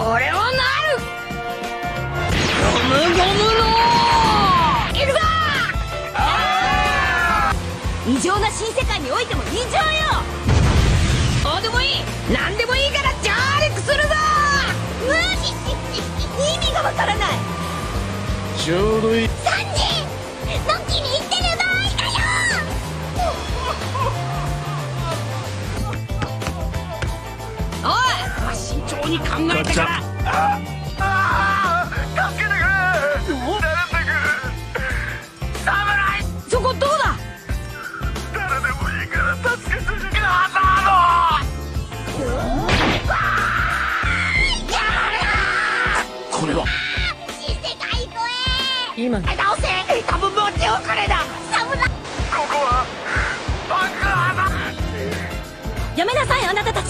俺はなる。ゴムゴムのいるか異常な新世界においても異常よ。どうでもいい。何でもいいから上陸するぞ。無理。意味がわからない。ちょうどいい。サンに考えてから。ああ助けてくれ。誰だく侍そこどこだ？誰でもいいから助けてハザこれは。新世界越え今。倒せ。多分もう手遅れだ。侍ここは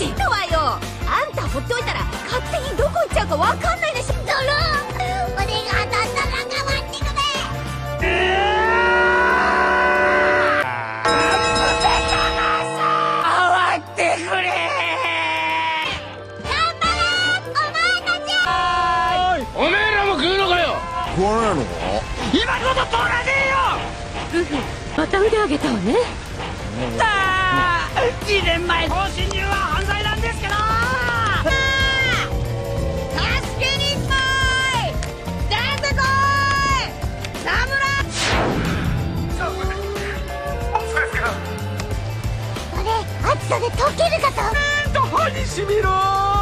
たわよ。あんたほっておいたら勝手にどこ行っちゃうかわかんないでしょ。ドローン。俺が当たったら頑張ってくれ。慌てくれ。頑張れお前たち。おめえらも食うのかよ。食わないのか？今のと取らねえよ。ルフまた腕上げたわね。ああ2年前不法侵入はットで溶けるかと。どこにしみろ